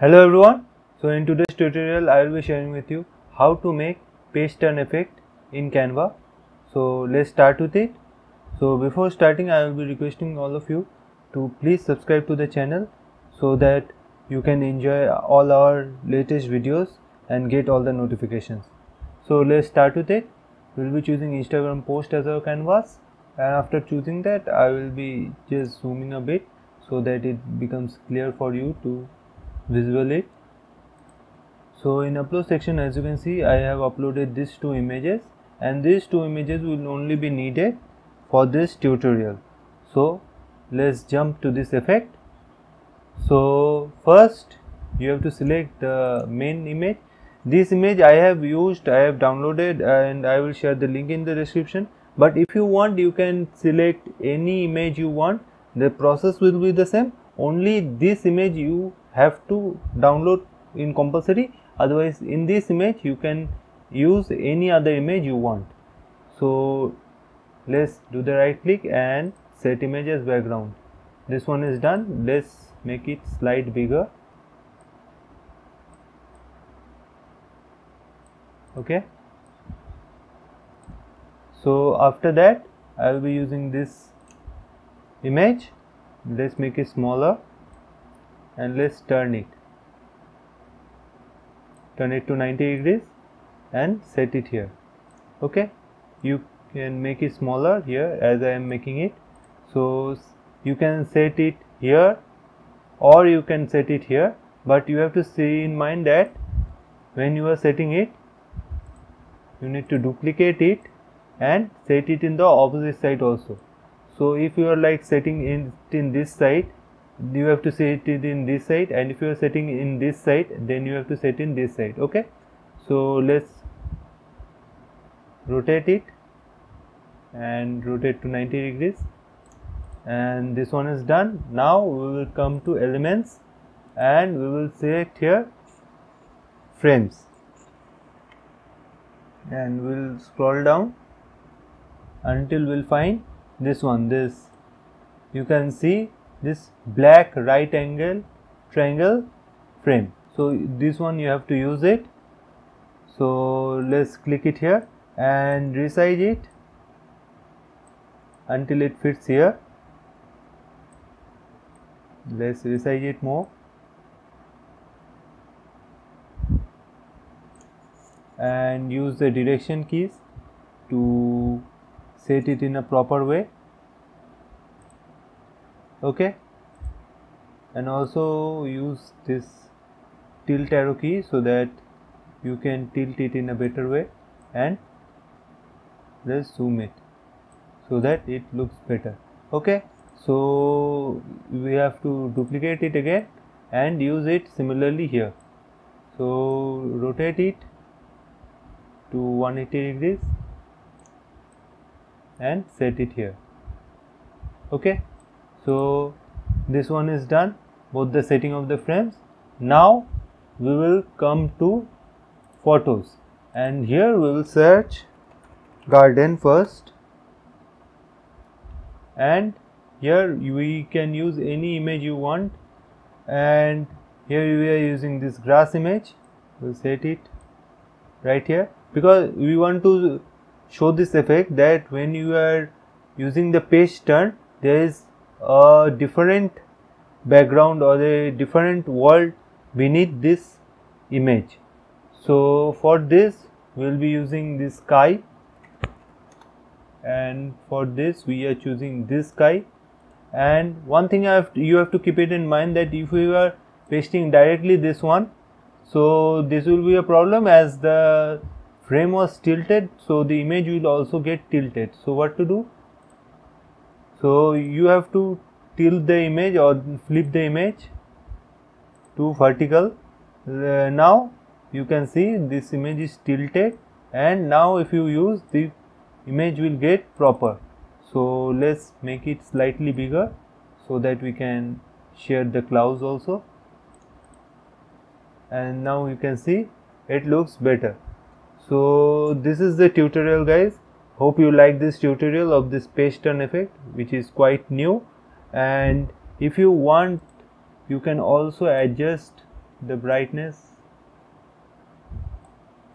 Hello everyone. So in today's tutorial I will be sharing with you how to make page turn effect in Canva. So let's start with it. So before starting I will be requesting all of you to please subscribe to the channel so that you can enjoy all our latest videos and get all the notifications. So let's start with it. We will be choosing Instagram post as our canvas and after choosing that I will be just zooming a bit so that it becomes clear for you to visual it so in upload section as you can see I have uploaded these two images and these two images will only be needed for this tutorial. So let's jump to this effect. So first you have to select the main image. This image I have used I have downloaded and I will share the link in the description. But if you want you can select any image you want. The process will be the same. Only this image you have to download in compulsory. Otherwise in this image you can use any other image you want. So let's do the right click and set image as background. This one is done. Let's make it slide bigger. Okay. So after that I will be using this image. Let's make it smaller and let's turn it. Turn it to 90 degrees and set it here. Okay? You can make it smaller here as I am making it. So you can set it here or you can set it here. But you have to see in mind that when you are setting it you need to duplicate it and set it in the opposite side also. So if you are like setting it in this side you have to set it in this side and if you are setting in this side then you have to set in this side okay? So let's rotate it and rotate to 90 degrees. And this one is done. Now we will come to elements and we will select here frames. And we'll scroll down until we'll find this one. This you can see this black right angle triangle frame. So this one you have to use it. So let's click it here and resize it until it fits here. Let's resize it more. And use the direction keys to set it in a proper way okay? And also use this tilt arrow key so that you can tilt it in a better way and let's zoom it so that it looks better. Okay? So we have to duplicate it again and use it similarly here. So rotate it to 180 degrees and set it here. Okay so this one is done both the setting of the frames. Now we will come to photos. And here we will search garden first. And here we can use any image you want. And here we are using this grass image. We'll set it right here. Because we want to show this effect that when you are using the page turn there is a different background or a different world beneath this image. So for this we will be using this sky. And for this we are choosing this sky. And one thing have to, you have to keep it in mind that if you are pasting directly this one so this will be a problem as the frame was tilted so the image will also get tilted. So what to do so you have to tilt the image or flip the image to vertical. Uh, now you can see this image is tilted and now if you use the image will get proper. So let's make it slightly bigger so that we can share the clouds also. And now you can see it looks better. So this is the tutorial guys hope you like this tutorial of this page turn effect which is quite new. And if you want you can also adjust the brightness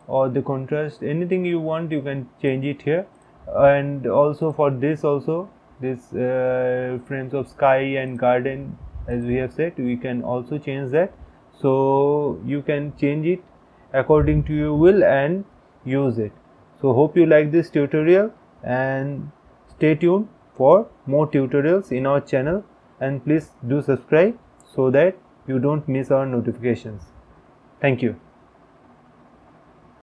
or the contrast. Anything you want you can change it here. And also for this also this uh, frames of sky and garden as we have said we can also change that. So you can change it according to your will and use it so hope you like this tutorial and stay tuned for more tutorials in our channel and please do subscribe so that you don't miss our notifications. Thank you